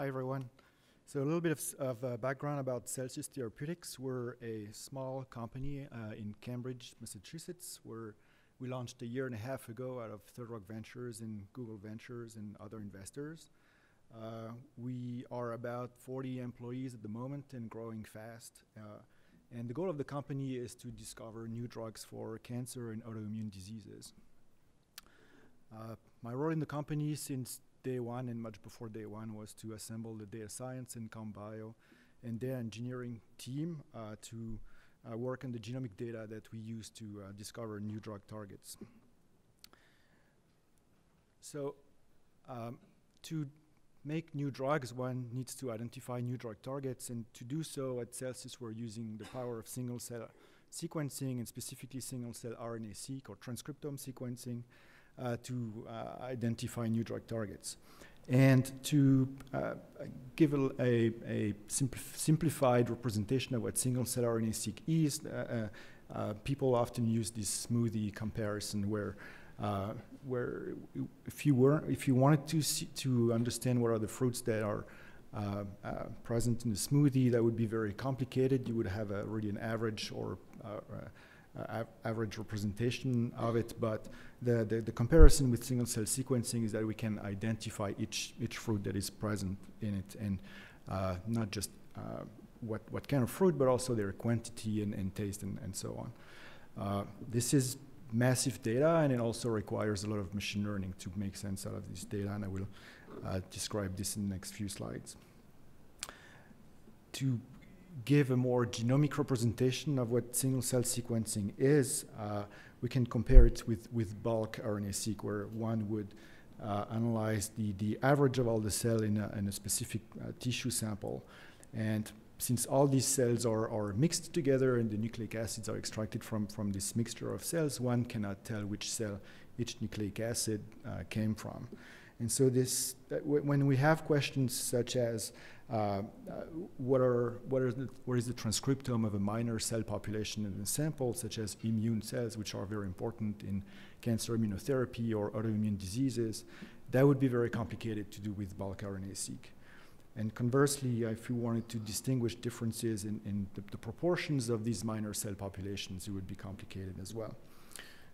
Hi, everyone. So a little bit of, of uh, background about Celsius Therapeutics. We're a small company uh, in Cambridge, Massachusetts. We're, we launched a year and a half ago out of Third Rock Ventures and Google Ventures and other investors. Uh, we are about 40 employees at the moment and growing fast. Uh, and the goal of the company is to discover new drugs for cancer and autoimmune diseases. Uh, my role in the company since day one and much before day one was to assemble the data science and CompBio and data engineering team uh, to uh, work on the genomic data that we use to uh, discover new drug targets. So um, to make new drugs, one needs to identify new drug targets, and to do so at Celsius, we're using the power of single cell sequencing and specifically single cell RNA-seq or transcriptome sequencing to uh, identify new drug targets. And to uh, give a, a, a simplified representation of what single cell RNA-seq is, people often use this smoothie comparison where uh, where if you were if you wanted to see, to understand what are the fruits that are uh, uh, present in the smoothie, that would be very complicated. You would have a, really an average or uh, average representation of it, but the, the, the, comparison with single cell sequencing is that we can identify each, each fruit that is present in it and uh, not just uh, what, what kind of fruit, but also their quantity and, and taste and, and so on. Uh, this is massive data and it also requires a lot of machine learning to make sense out of this data and I will uh, describe this in the next few slides. To give a more genomic representation of what single cell sequencing is, uh, we can compare it with, with bulk RNA-seq, where one would uh, analyze the, the average of all the cell in a, in a specific uh, tissue sample. And since all these cells are, are mixed together and the nucleic acids are extracted from, from this mixture of cells, one cannot tell which cell each nucleic acid uh, came from. And so this, uh, when we have questions such as uh, what, are, what, are the, what is the transcriptome of a minor cell population in a sample, such as immune cells, which are very important in cancer immunotherapy or autoimmune diseases, that would be very complicated to do with bulk RNA-seq. And conversely, if you wanted to distinguish differences in, in the, the proportions of these minor cell populations, it would be complicated as well.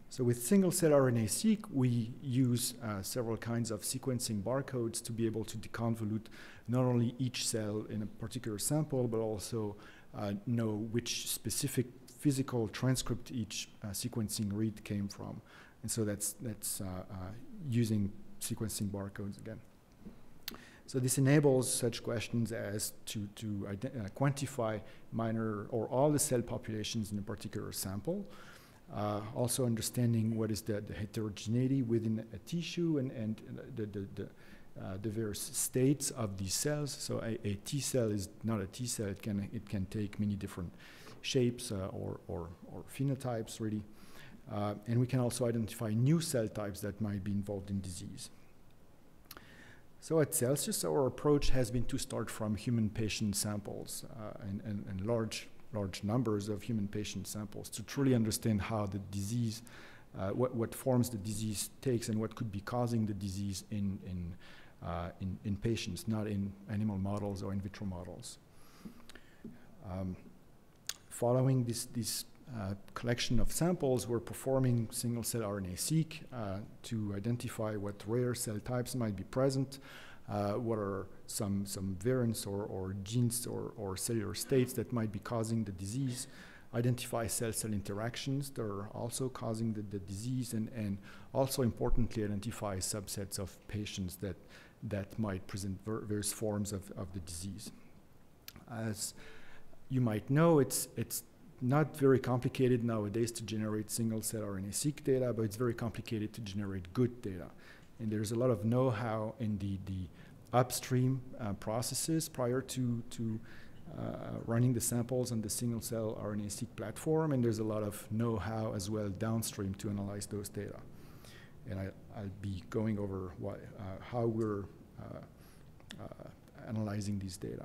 So with single-cell RNA-seq, we use uh, several kinds of sequencing barcodes to be able to deconvolute not only each cell in a particular sample, but also uh, know which specific physical transcript each uh, sequencing read came from. And so that's, that's uh, uh, using sequencing barcodes again. So this enables such questions as to, to uh, quantify minor or all the cell populations in a particular sample, uh, also understanding what is the, the, heterogeneity within a tissue and, and the, the, the, uh, the various states of these cells. So a, a, T cell is not a T cell. It can, it can take many different shapes uh, or, or, or, phenotypes, really. Uh, and we can also identify new cell types that might be involved in disease. So at Celsius, our approach has been to start from human patient samples uh, and, and, and large large numbers of human patient samples to truly understand how the disease, uh, what, what forms the disease takes and what could be causing the disease in, in, uh, in, in, patients, not in animal models or in vitro models. Um, following this, this uh, collection of samples, we're performing single-cell RNA-seq uh, to identify what rare cell types might be present, uh, what are some, some variants or, or genes or, or cellular states that might be causing the disease, identify cell-cell interactions that are also causing the, the disease, and, and also importantly identify subsets of patients that, that might present various forms of, of the disease. As you might know, it's, it's not very complicated nowadays to generate single-cell RNA-seq data, but it's very complicated to generate good data. And there's a lot of know-how in the, the upstream uh, processes prior to, to uh, running the samples on the single-cell RNA-seq platform, and there's a lot of know-how as well downstream to analyze those data. And I, will be going over uh, how we're uh, uh, analyzing these data.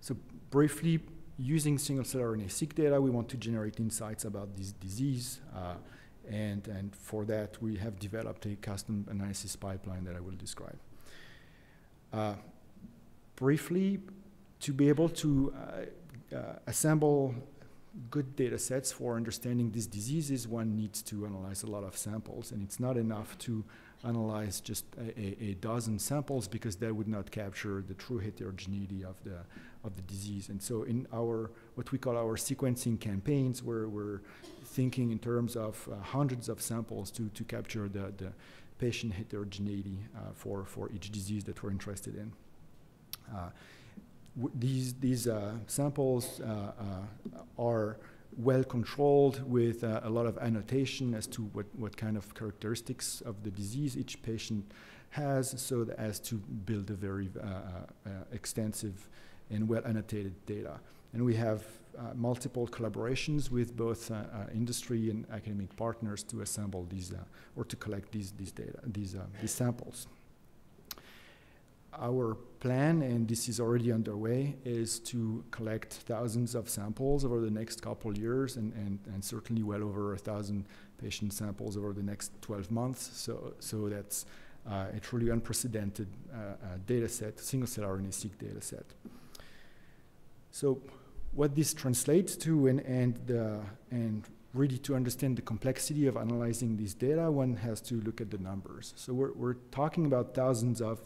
So briefly, using single-cell RNA-seq data, we want to generate insights about this disease, uh, and, and for that, we have developed a custom analysis pipeline that I will describe. Uh, briefly, to be able to uh, uh, assemble good data sets for understanding these diseases, one needs to analyze a lot of samples, and it's not enough to analyze just a, a, dozen samples because that would not capture the true heterogeneity of the of the disease. And so, in our what we call our sequencing campaigns, where we're thinking in terms of uh, hundreds of samples to to capture the the patient heterogeneity uh, for for each disease that we're interested in. Uh, these these uh, samples uh, uh, are well controlled with a lot of annotation as to what, what kind of characteristics of the disease each patient has so as to build a very extensive and well annotated data. And we have multiple collaborations with both industry and academic partners to assemble these or to collect these, these data, these, these samples our plan, and this is already underway, is to collect thousands of samples over the next couple years and, and, and certainly well over a thousand patient samples over the next 12 months. So, so that's uh, a truly unprecedented uh, uh, data set, single cell RNA-seq data set. So what this translates to and, and, and really to understand the complexity of analyzing these data, one has to look at the numbers. So we're, we're talking about thousands of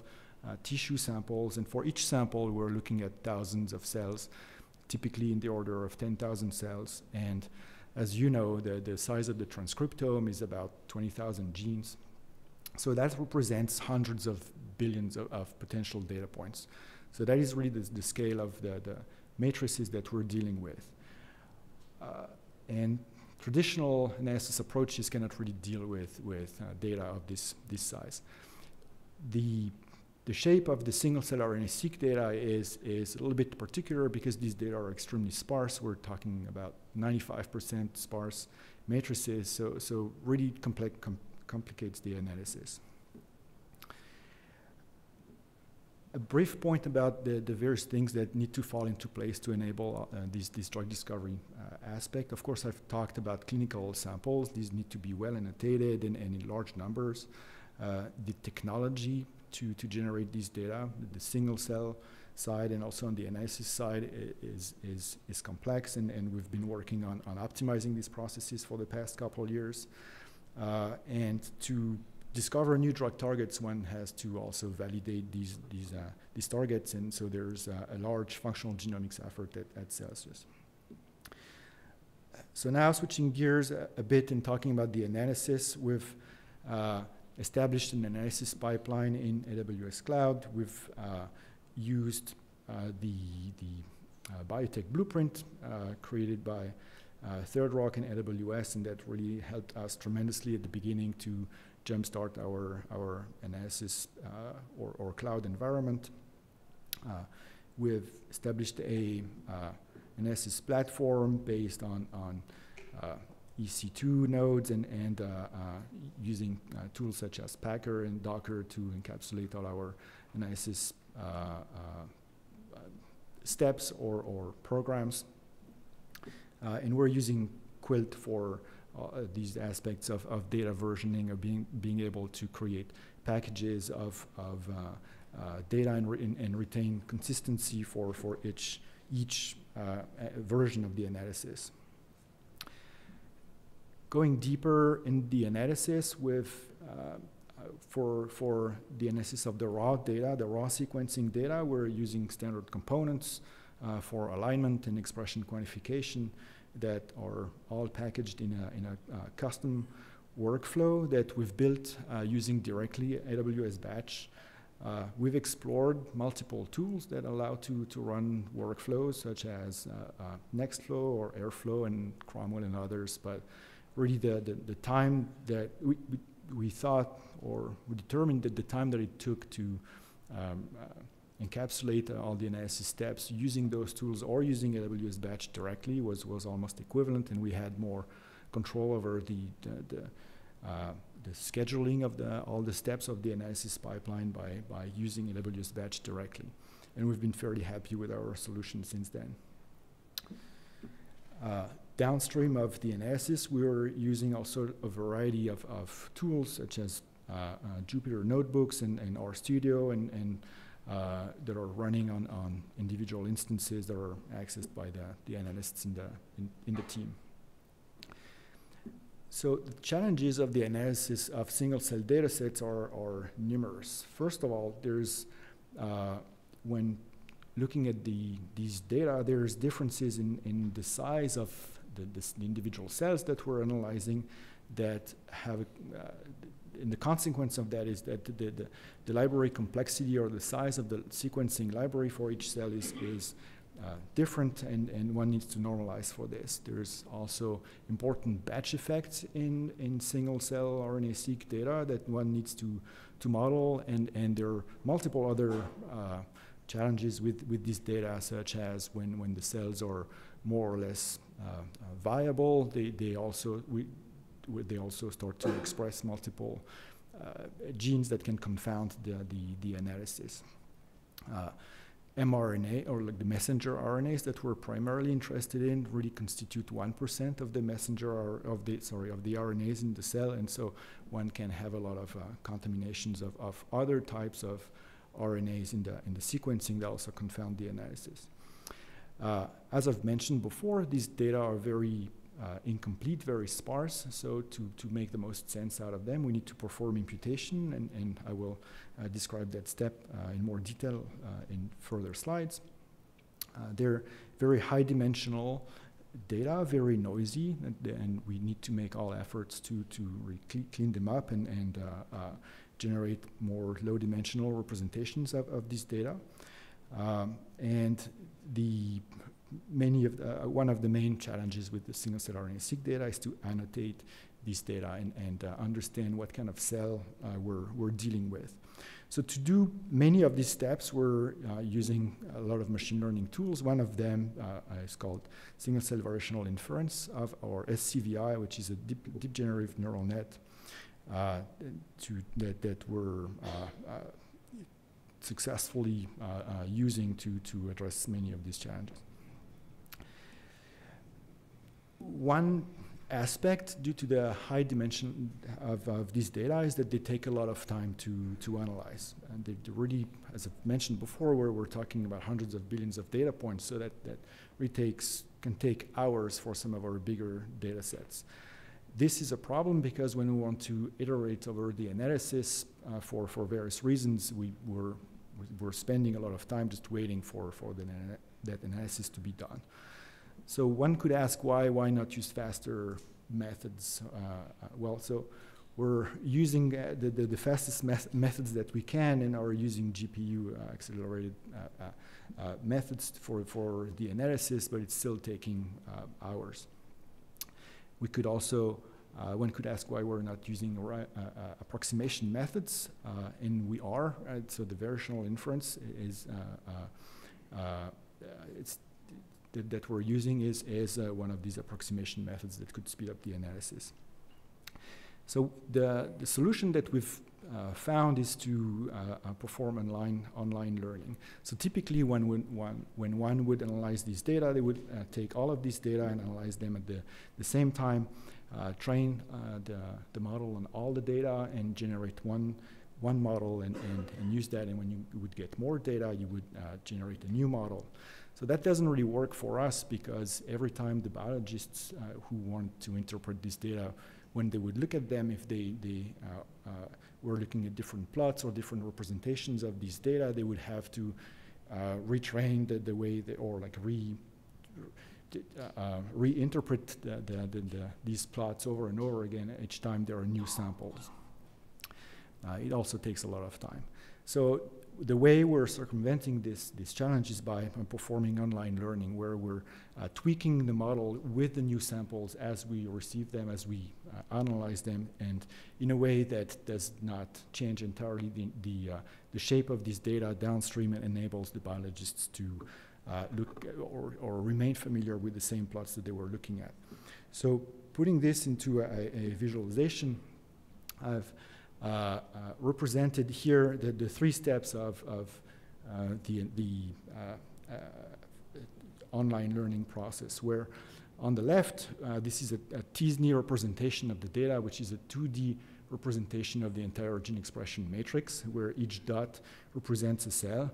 uh, tissue samples, and for each sample, we're looking at thousands of cells, typically in the order of 10,000 cells. And as you know, the, the size of the transcriptome is about 20,000 genes. So that represents hundreds of billions of, of, potential data points. So that is really the, the scale of the, the, matrices that we're dealing with. Uh, and traditional analysis approaches cannot really deal with, with uh, data of this, this size. The the shape of the single cell RNA-seq data is, is a little bit particular because these data are extremely sparse. We're talking about 95% sparse matrices, so, so really complex, com complicates the analysis. A brief point about the, the various things that need to fall into place to enable uh, this, this drug discovery uh, aspect. Of course, I've talked about clinical samples. These need to be well annotated and, and in large numbers. Uh, the technology to, to generate these data. The single cell side and also on the analysis side is, is, is complex, and, and we've been working on, on optimizing these processes for the past couple of years. Uh, and to discover new drug targets, one has to also validate these, these, uh, these targets, and so there's uh, a large functional genomics effort at, at Celsius. So now switching gears a, a bit and talking about the analysis, we've uh, established an analysis pipeline in AWS Cloud. We've uh, used uh, the, the uh, biotech blueprint created by Third Rock and AWS, and that really helped us tremendously at the beginning to jumpstart our, our analysis or, or cloud environment. we've established a analysis platform based on, on EC2 nodes and, and uh, uh, using uh, tools such as Packer and Docker to encapsulate all our analysis steps or, or programs. and we're using Quilt for uh, these aspects of, of data versioning, of being, being able to create packages of, of uh, uh, data and, re and, retain consistency for, for each, each version of the analysis. Going deeper in the analysis with uh, for, for the analysis of the raw data, the raw sequencing data, we're using standard components uh, for alignment and expression quantification that are all packaged in a, in a uh, custom workflow that we've built uh, using directly AWS Batch. Uh, we've explored multiple tools that allow to, to run workflows such as uh, Nextflow or Airflow and Cromwell and others, but really the, the, the time that we, we, we, thought or we determined that the time that it took to um, uh, encapsulate uh, all the analysis steps using those tools or using AWS Batch directly was, was almost equivalent, and we had more control over the, the, the, uh, the scheduling of the, all the steps of the analysis pipeline by, by using AWS Batch directly. And we've been fairly happy with our solution since then. Uh, downstream of the analysis, we were using also a variety of, of tools such as uh, uh, Jupyter notebooks and, and RStudio and, and uh, that are running on, on individual instances that are accessed by the, the analysts in the, in, in the team. So the challenges of the analysis of single-cell datasets are, are numerous. First of all, there's uh, when looking at the, these data, there's differences in, in the size of the, the individual cells that we're analyzing that have, uh, and the consequence of that is that the, the, the, library complexity or the size of the sequencing library for each cell is, is uh, different and, and one needs to normalize for this. There's also important batch effects in, in single cell RNA-seq data that one needs to, to model and, and there are multiple other uh, challenges with, with this data such as when, when the cells are more or less uh, uh viable, they, they also, we, they also start to express multiple uh, genes that can confound the, the, the analysis. Uh, mRNA, or like the messenger RNAs that we're primarily interested in, really constitute 1% of the messenger of the sorry of the RNAs in the cell, and so one can have a lot of uh, contaminations of, of other types of RNAs in the in the sequencing that also confound the analysis. Uh, as I've mentioned before, these data are very uh, incomplete, very sparse. So to, to make the most sense out of them, we need to perform imputation, and, and I will uh, describe that step uh, in more detail uh, in further slides. Uh, they're very high dimensional data, very noisy, and, and, we need to make all efforts to, to clean them up and, and uh, generate more low dimensional representations of, of this data. Um, and the many of the, uh, one of the main challenges with the single cell RNA-seq data is to annotate these data and, and uh, understand what kind of cell uh, we're, we're dealing with. So to do many of these steps, we're uh, using a lot of machine learning tools. One of them uh, is called single cell variational inference of, or SCVI, which is a deep, deep generative neural net uh, to, that, that we're successfully using to, to address many of these challenges one aspect due to the high dimension of, of, these data is that they take a lot of time to, to analyze. And they really, as I mentioned before, where we're talking about hundreds of billions of data points, so that, that really takes, can take hours for some of our bigger data sets. This is a problem because when we want to iterate over the analysis uh, for, for various reasons, we were, we're spending a lot of time just waiting for, for the, that analysis to be done. So one could ask why, why not use faster methods? Uh, uh well, so we're using uh, the, the, the, fastest methods that we can and are using GPU uh, accelerated uh, uh, methods for, for the analysis, but it's still taking hours. We could also, one could ask why we're not using approximation methods, and we are. so the variational inference is, it's that, that we're using is, is uh, one of these approximation methods that could speed up the analysis. So the, the solution that we've uh, found is to uh, uh perform online, online learning. So typically when, one, when one would analyze these data, they would uh, take all of these data and analyze them at the, the same time, uh, train the, the model on all the data and generate one one model and, and, and, use that. And when you would get more data, you would uh, generate a new model. So that doesn't really work for us because every time the biologists uh, who want to interpret this data, when they would look at them, if they, they uh, uh, were looking at different plots or different representations of these data, they would have to uh, retrain the, the way they, or like re, uh, reinterpret the, the, the, these plots over and over again each time there are new samples. Uh, it also takes a lot of time. So the way we're circumventing this, this challenge is by performing online learning, where we're uh, tweaking the model with the new samples as we receive them, as we uh, analyze them, and in a way that does not change entirely the, the, uh, the shape of this data downstream and enables the biologists to uh, look or, or remain familiar with the same plots that they were looking at. So putting this into a, a visualization, I've represented here the, the three steps of, of uh, the, the online learning process, where on the left, this is a, a t-SNE representation of the data, which is a 2D representation of the entire gene expression matrix, where each dot represents a cell.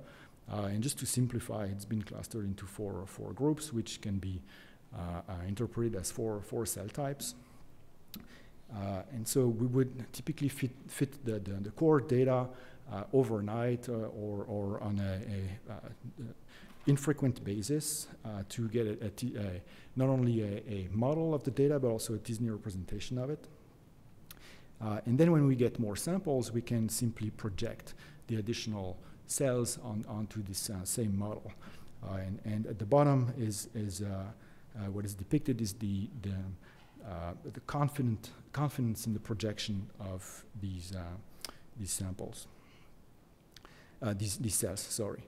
Uh, and just to simplify, it's been clustered into four, or four groups, which can be uh, uh, interpreted as four, four cell types. Uh, and so we would typically fit, fit the, the, the core data uh, overnight uh, or, or on a, a infrequent basis to get not only a, model of the data, but also a t-SNE representation of it. and then when we get more samples, we can simply project the additional cells on, onto this uh, same model. Uh, and, and, at the bottom is, is uh, what is depicted is the, the, the confident, confidence in the projection of these, these samples, these, these cells, sorry.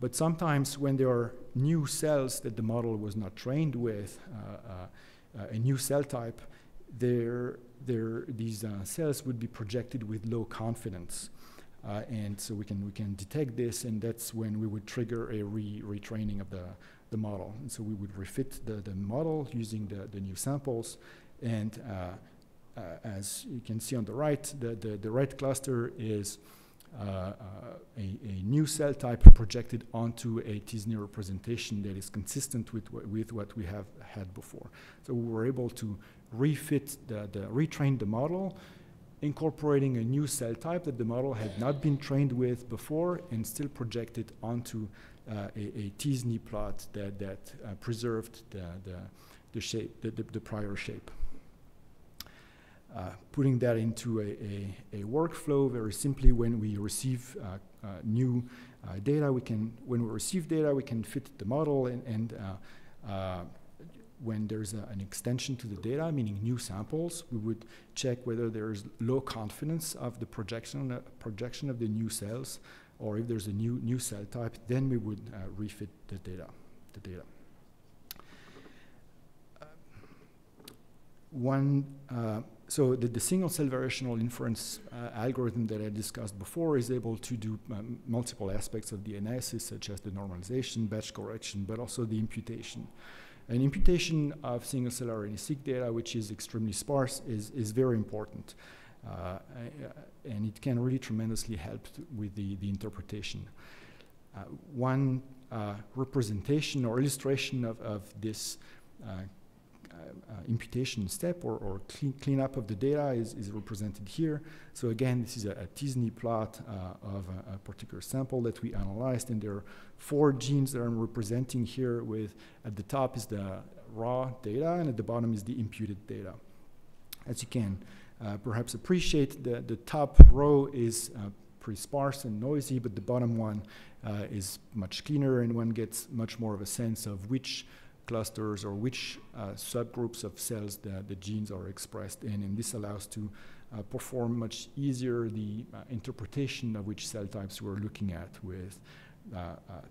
But sometimes when there are new cells that the model was not trained with, uh, uh, a new cell type, there, there, these uh, cells would be projected with low confidence. Uh, and so we can we can detect this, and that's when we would trigger a re retraining of the the model. And so we would refit the, the model using the, the new samples, and uh, uh, as you can see on the right, the the, the right cluster is. Uh, uh, a, a, new cell type projected onto a t-SNE representation that is consistent with, with what we have had before. So we were able to refit the, the retrain the model incorporating a new cell type that the model had not been trained with before and still projected onto a, a t-SNE plot that, that uh, preserved the, the, the shape, the, the, prior shape. Uh, putting that into a, a, a, workflow very simply when we receive uh, uh, new uh, data, we can, when we receive data, we can fit the model and, and when there's a, an extension to the data, meaning new samples, we would check whether there's low confidence of the projection, uh, projection of the new cells, or if there's a new, new cell type, then we would uh, refit the data. The data. Uh, one, uh, so the, the, single cell variational inference uh, algorithm that I discussed before is able to do um, multiple aspects of the analysis, such as the normalization, batch correction, but also the imputation. An imputation of single-cell RNA-seq data, which is extremely sparse, is, is very important. Uh, and it can really tremendously help with the, the interpretation. Uh, one uh, representation or illustration of, of this uh, uh, imputation step or, or clean, cleanup of the data is, is represented here. So again, this is a, a t-SNE plot uh, of a, a, particular sample that we analyzed, and there are four genes that I'm representing here with, at the top is the raw data, and at the bottom is the imputed data. As you can uh, perhaps appreciate, the, the top row is uh, pretty sparse and noisy, but the bottom one uh, is much cleaner, and one gets much more of a sense of which clusters or which uh, subgroups of cells that the genes are expressed in. And this allows to uh, perform much easier the uh, interpretation of which cell types we're looking at with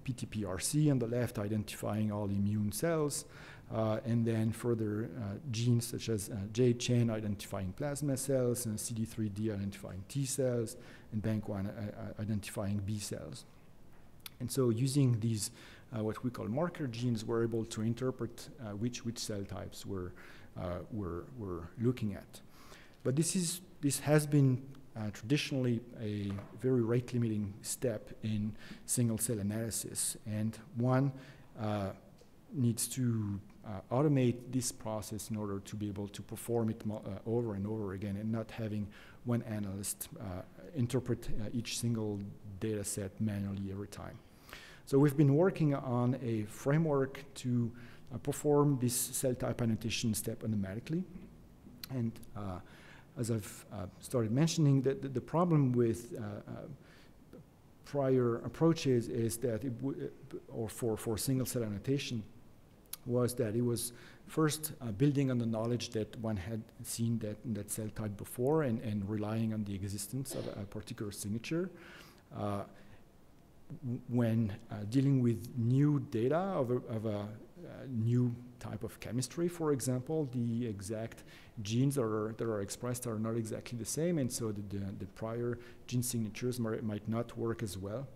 PTPRC on the left identifying all immune cells, uh, and then further genes such as J-chain identifying plasma cells, and CD3D identifying T cells, and BANK1 identifying B cells. And so using these uh, what we call marker genes, we're able to interpret uh, which, which cell types we're, uh, we're, we're looking at. But this, is, this has been uh, traditionally a very rate limiting step in single cell analysis. And one uh, needs to uh, automate this process in order to be able to perform it over and over again and not having one analyst interpret each single data set manually every time. So we've been working on a framework to uh, perform this cell type annotation step automatically. And uh, as I've uh, started mentioning, the, the, the problem with uh, uh, prior approaches is that, it uh, or for, for single cell annotation, was that it was first uh, building on the knowledge that one had seen that, that cell type before and, and relying on the existence of a, particular signature. Uh, when uh, dealing with new data of a, of a new type of chemistry, for example, the exact genes that are, that are expressed are not exactly the same, and so the, the, the prior gene signatures might not work as well.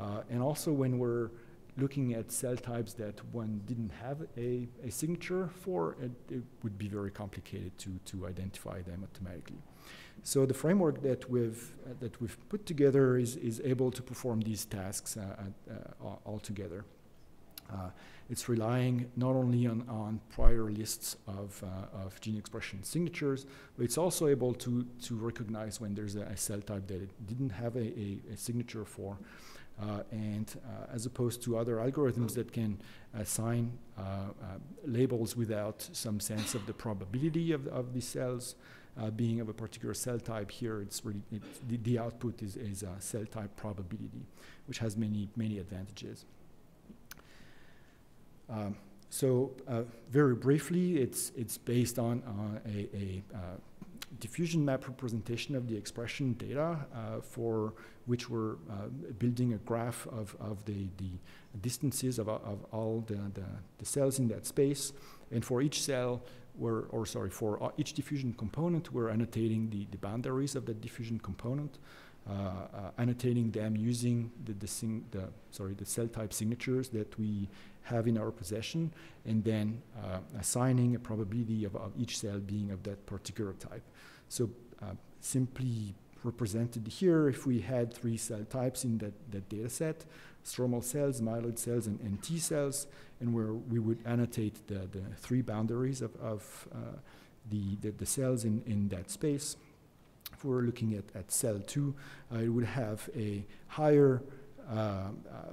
Uh, and also when we're looking at cell types that one didn't have a, a signature for, it, it, would be very complicated to, to identify them automatically. So the framework that we've uh, that we've put together is is able to perform these tasks uh, uh, all together. Uh, it's relying not only on, on prior lists of, uh, of gene expression signatures, but it's also able to, to recognize when there's a, a cell type that it didn't have a, a, a signature for. Uh, and uh, as opposed to other algorithms that can assign uh, labels without some sense of the probability of, of the cells being of a particular cell type, here it's really it's the, the output is, is a cell type probability, which has many, many advantages. Um, so uh, very briefly, it's, it's based on uh, a, a uh, diffusion map representation of the expression data uh, for which we're uh, building a graph of, of the, the distances of, of all the, the, the, cells in that space. And for each cell, we're, or sorry, for each diffusion component, we're annotating the, the boundaries of that diffusion component. Uh, uh, annotating them using the, the, the, sorry, the cell type signatures that we have in our possession, and then uh, assigning a probability of, of, each cell being of that particular type. So simply represented here, if we had three cell types in that, that data set, stromal cells, myeloid cells, and, and T cells, and where we would annotate the, the three boundaries of, of uh, the, the, the, cells in, in that space if we're looking at, at cell 2, uh, it would have a higher uh,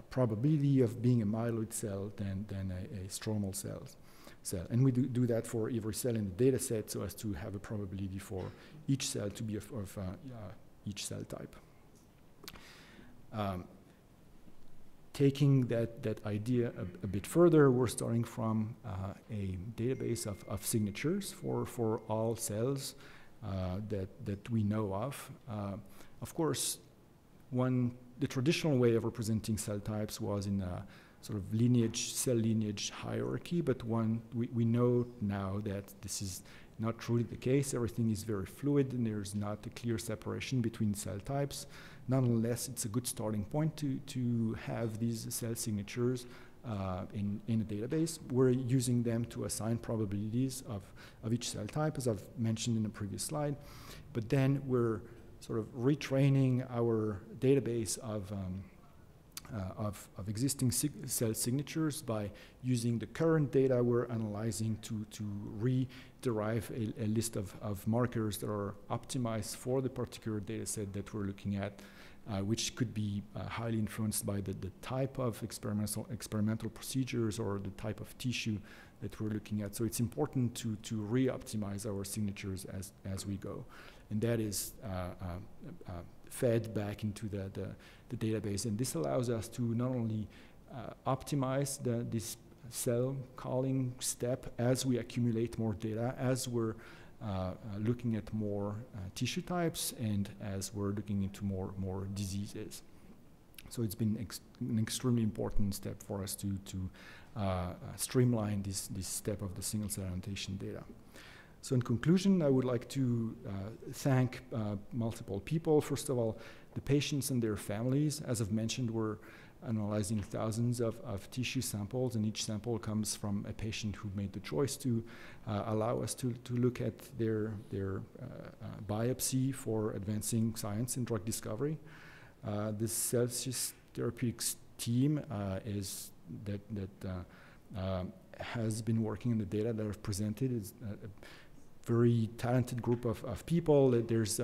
probability of being a myeloid cell than, than a, a stromal cell. cell. And we do, do that for every cell in the data set so as to have a probability for each cell to be of, of uh, each cell type. Um, taking that, that idea a, a, bit further, we're starting from uh, a database of, of signatures for, for all cells uh, that, that we know of. Uh, of course, one, the traditional way of representing cell types was in a sort of lineage, cell lineage hierarchy, but one, we, we know now that this is not truly the case. Everything is very fluid and there's not a clear separation between cell types. Nonetheless, it's a good starting point to, to have these cell signatures uh, in, in a database. We're using them to assign probabilities of, of each cell type, as I've mentioned in the previous slide. But then we're sort of retraining our database of, um, uh, of, of, existing sig cell signatures by using the current data we're analyzing to, to re-derive a, a, list of, of markers that are optimized for the particular data set that we're looking at uh, which could be uh, highly influenced by the, the type of experimental, experimental procedures or the type of tissue that we're looking at. So it's important to, to re-optimize our signatures as, as we go. And that is uh, uh, uh fed back into the, the, the, database. And this allows us to not only optimize the, this cell calling step as we accumulate more data, as we're uh, looking at more uh, tissue types and as we're looking into more, more diseases. So it's been ex an extremely important step for us to, to uh, streamline this, this step of the single cell annotation data. So in conclusion, I would like to uh, thank uh, multiple people. First of all, the patients and their families. As I've mentioned, we're analyzing thousands of, of tissue samples, and each sample comes from a patient who made the choice to uh, allow us to, to look at their, their uh, uh, biopsy for advancing science and drug discovery. Uh, the Celsius Therapeutics team uh, is that, that uh, um, has been working on the data that I've presented. A very talented group of, of people. There's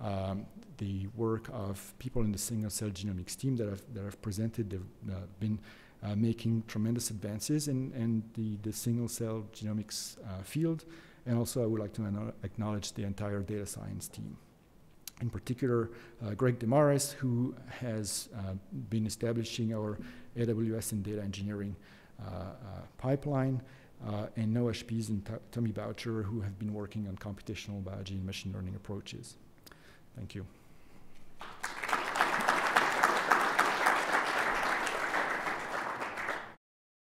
um, the work of people in the single cell genomics team that have, that have presented. They've uh, been uh, making tremendous advances in, in the, the single cell genomics uh, field. And also, I would like to acknowledge the entire data science team. In particular, uh, Greg Demarais, who has uh, been establishing our AWS and data engineering uh, and Noah Spies and Tommy Boucher, who have been working on computational biology and machine learning approaches. Thank you.